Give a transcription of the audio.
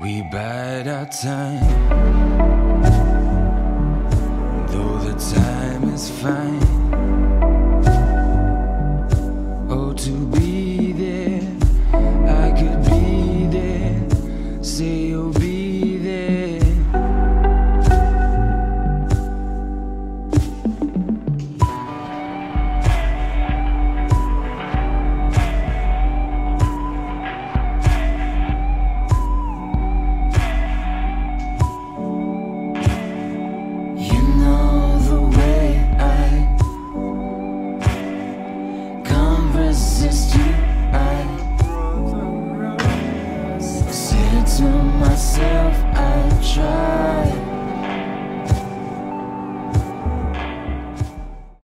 We bide our time, though the time is fine. resist you. I said to myself, I.